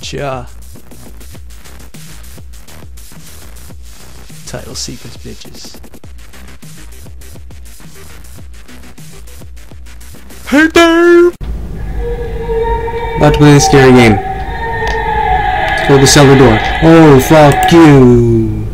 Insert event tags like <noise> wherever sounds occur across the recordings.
Cha. Title sequence, bitches. Hey there! About to play a scary game. Go to the cellar door. Oh, fuck you.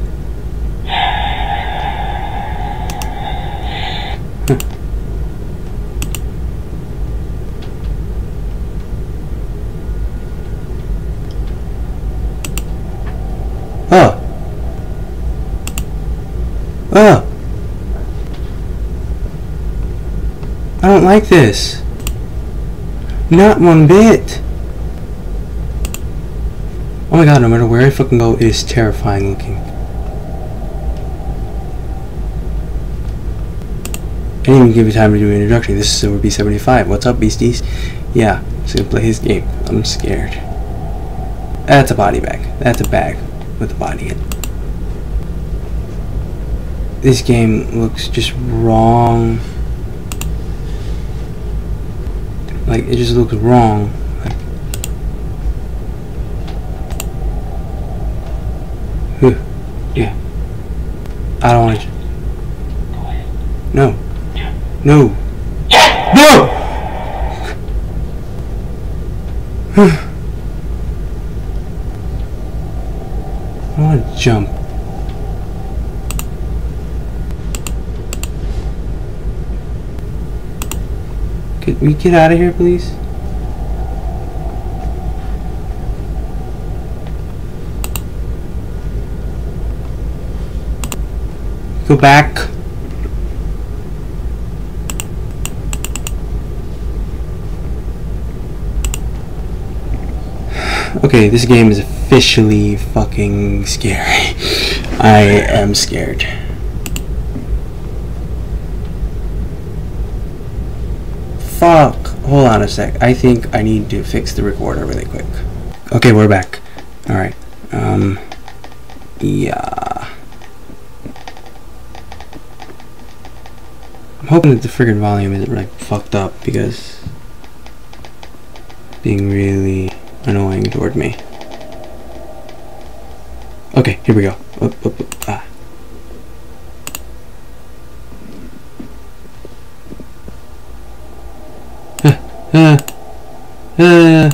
Oh. Oh. I don't like this. Not one bit. Oh my god, no matter where I fucking go, it is terrifying looking. I didn't even give you time to do an introduction. This is Silver B75. What's up, beasties? Yeah, just gonna play his game. I'm scared. That's a body bag. That's a bag with a body in. This game looks just wrong. Like, it just looks wrong. Like, Huh. yeah. I don't want to. No. No. No! I want to jump. Could we get out of here, please? Go back. Okay, this game is officially fucking scary. I am scared. Fuck. Hold on a sec. I think I need to fix the recorder really quick. Okay, we're back. Alright. Um. Yeah. I'm hoping that the friggin' volume isn't like fucked up because being really annoying toward me. Okay, here we go. Ah. Ah, ah.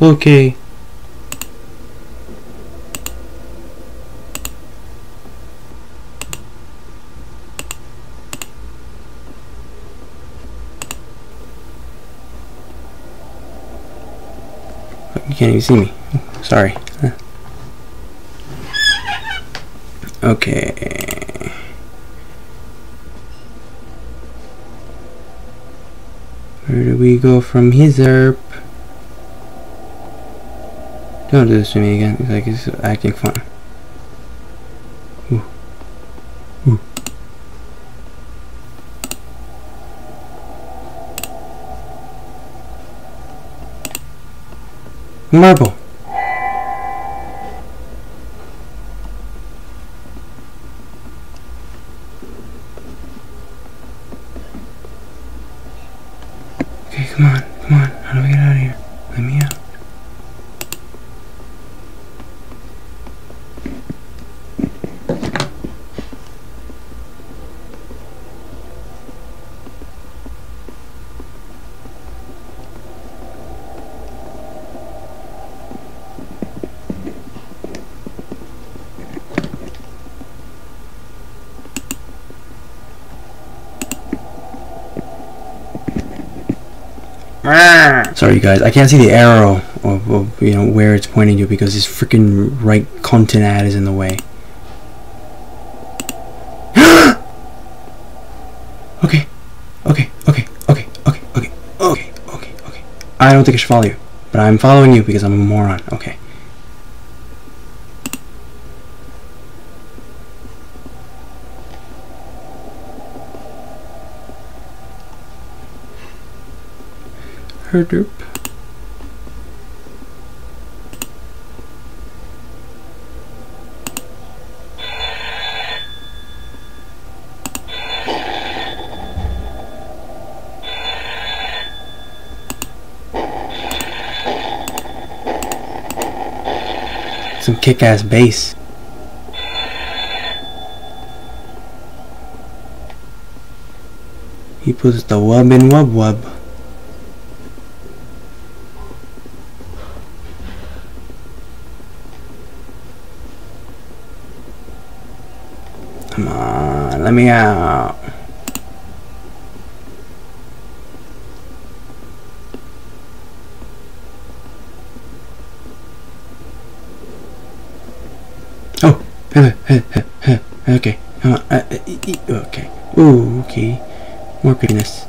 Okay. You can't even see me. Sorry. Okay. Where do we go from here? Don't do this to me again. It's like it's acting fun. Marble. Okay, come on, come on. How do we get out of here? Let me out. Ah. Sorry, you guys. I can't see the arrow of, of you know where it's pointing to because this freaking right content ad is in the way. <gasps> okay, okay, okay, okay, okay, okay, okay, okay, okay. I don't think I should follow you, but I'm following you because I'm a moron. Okay. Herderp. Some kick-ass bass. He puts the wub in wub wub. Come on, let me out. Oh, <laughs> okay, on. Uh, okay. Ooh, okay. More goodness.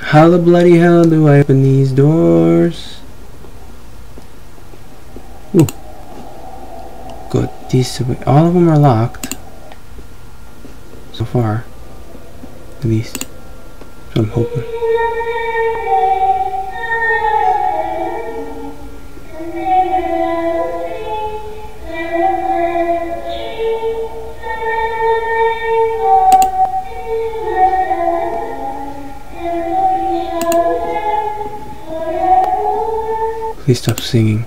How the bloody hell do I open these doors? Ooh. These all of them are locked. So far. At least. So I'm hoping. Please stop singing.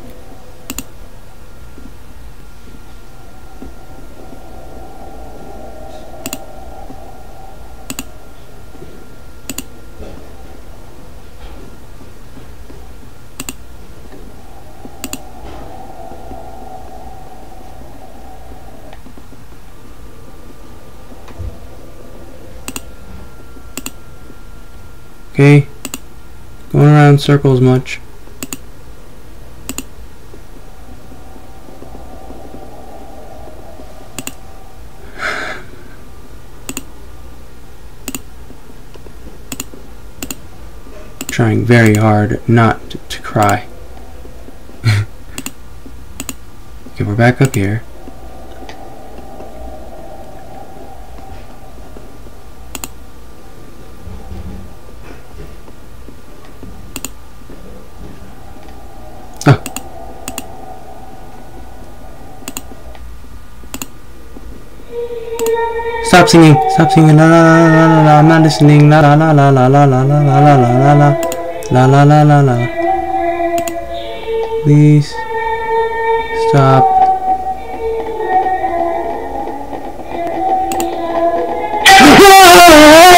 Okay. Going around circles much. <sighs> Trying very hard not to, cry. <laughs> okay, we're back up here. Stop singing! Stop singing! La la la la la la! I'm not listening! La la la la la la la la la la la la la la la la la Please stop. It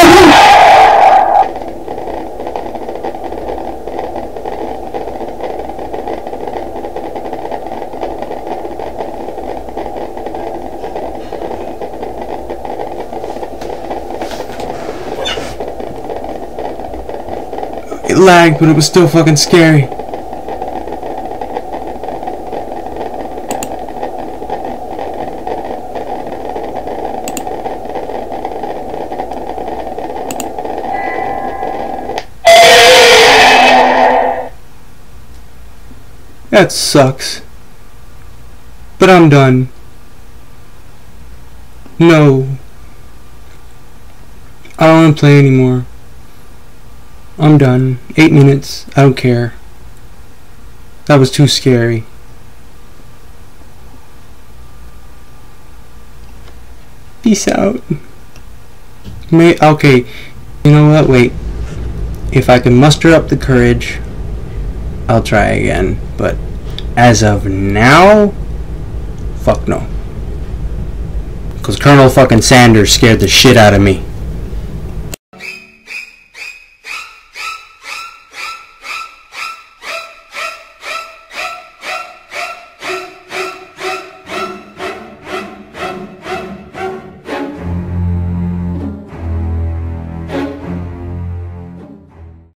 lagged, but it was still fucking scary. That sucks. But I'm done. No. I don't want to play anymore. I'm done. Eight minutes. I don't care. That was too scary. Peace out. May okay. You know what? Wait. If I can muster up the courage, I'll try again. But as of now, fuck no. Because Colonel fucking Sanders scared the shit out of me.